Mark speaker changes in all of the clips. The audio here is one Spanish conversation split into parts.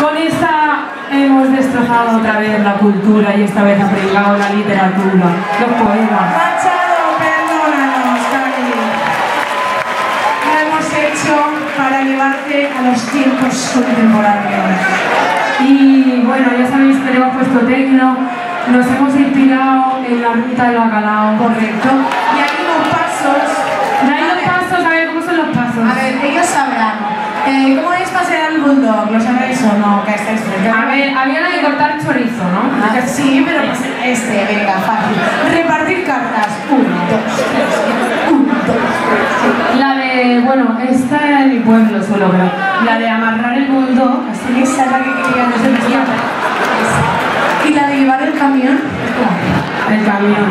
Speaker 1: Con esta hemos destrozado otra vez la cultura y esta vez ha pringado la literatura, los poemas.
Speaker 2: Machado, perdónanos, Cari. Lo hemos hecho para llevarte a los tiempos contemporáneos.
Speaker 1: Y bueno, ya sabéis que le hemos puesto tecno, nos hemos inspirado en la ruta del bacalao.
Speaker 2: Correcto. Y hay unos pasos.
Speaker 1: Los
Speaker 2: ver,
Speaker 1: pasos, a ver cómo son los pasos.
Speaker 2: A ver, ellos sabrán. Eh, ¿Cómo es al bulldog? ¿Lo sabéis o no? Que estáis
Speaker 1: A ver, había la de cortar chorizo, ¿no?
Speaker 2: Ah, sí, pero pues este, venga, fácil. Repartir cartas. Uno, dos, tres, uno, dos, tres.
Speaker 1: La de, bueno, esta en mi pueblo solo, pero la de amarrar el bulldog,
Speaker 2: Así esa es la que quería desde pequeña. Esa. Y la de llevar el camión.
Speaker 1: el camión.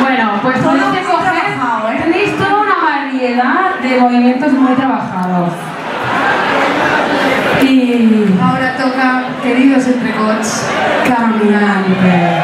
Speaker 1: Bueno, pues
Speaker 2: ¿eh?
Speaker 1: tenéis toda una variedad de movimientos muy trabajados.
Speaker 2: Ahora toca, queridos entrecots,
Speaker 1: caminante.